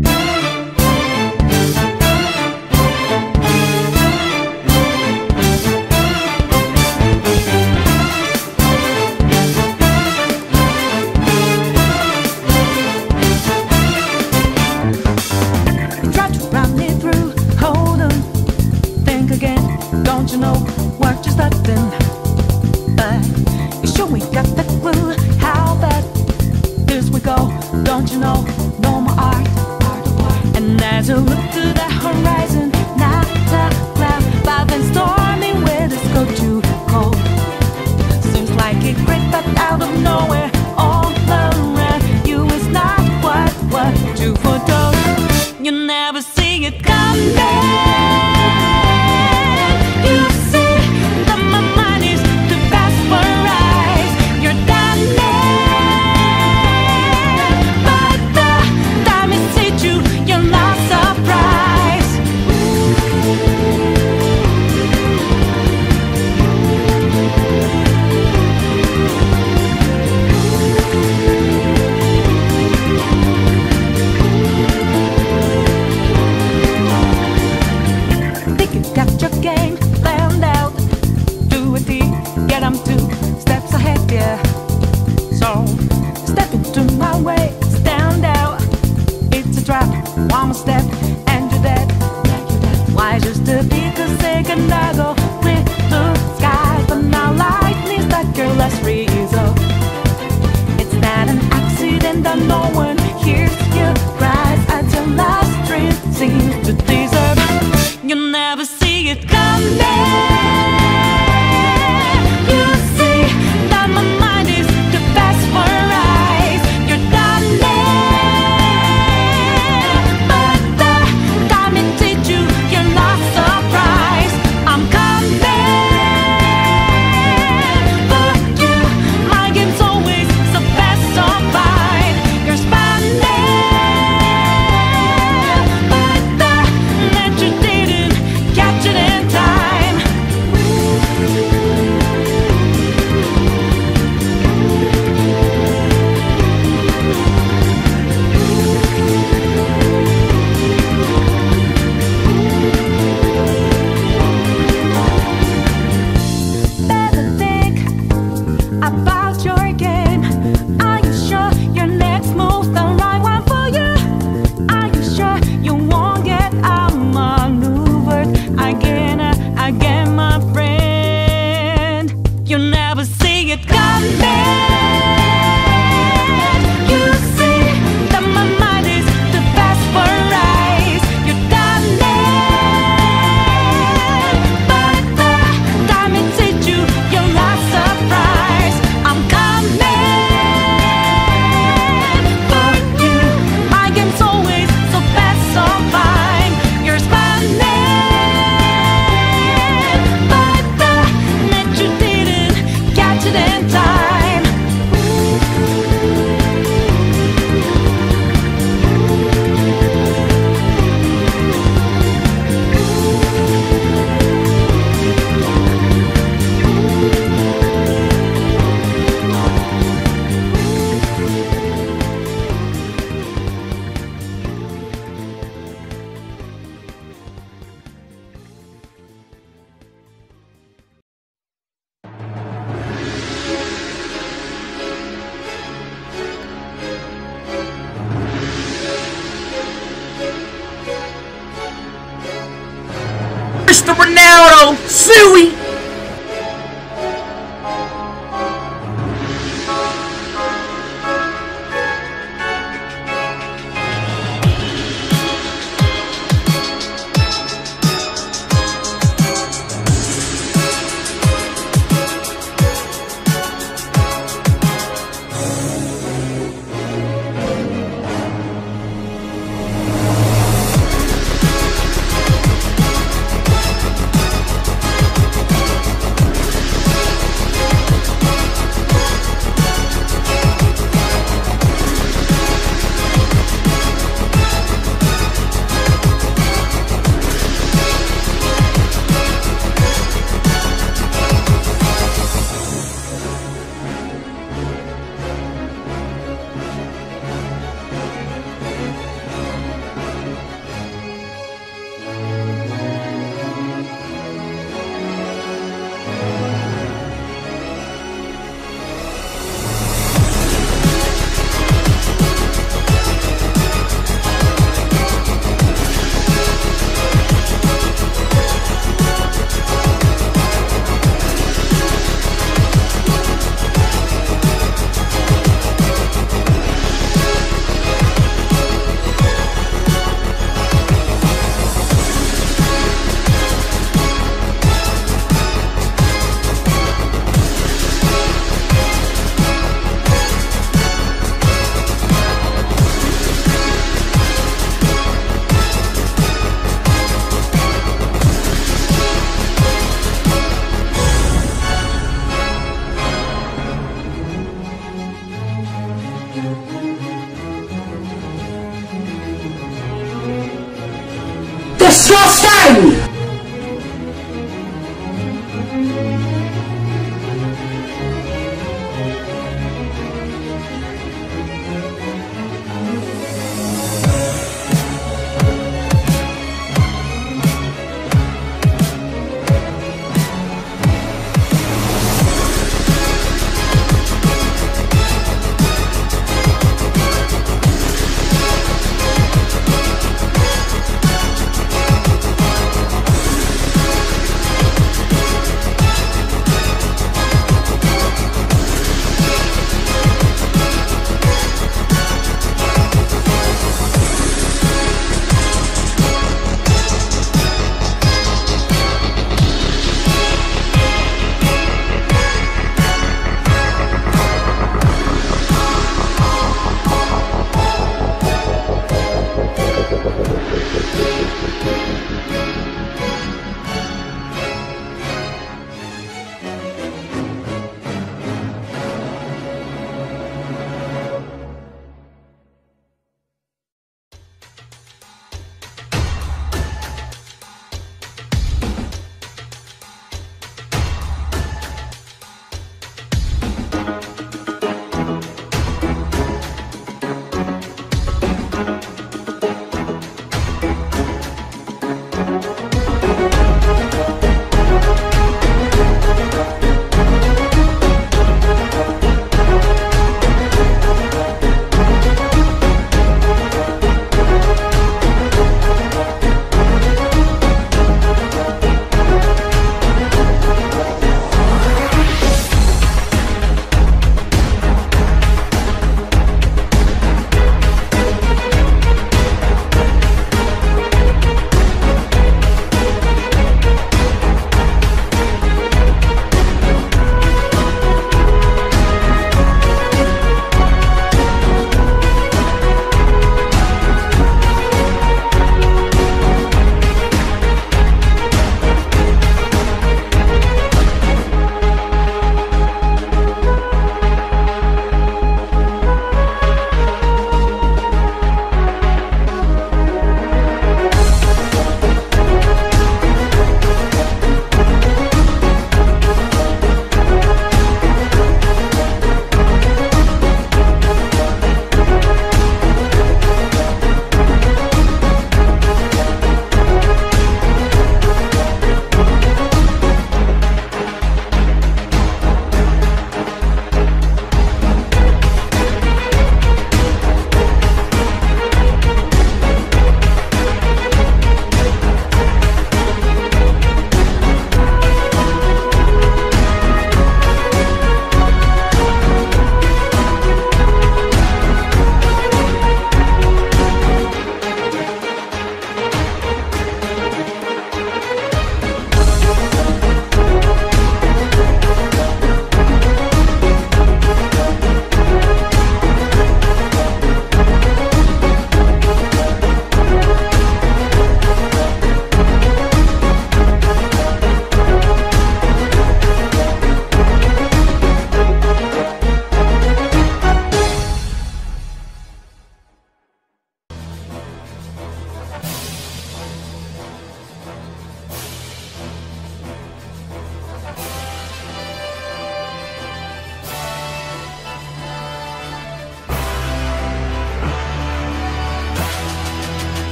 Mm-hmm. eyes are up to silly Disgusting!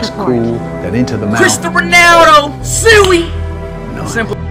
Just cool, then into the mouth. Cristiano Ronaldo, Suey. Nine. Simple.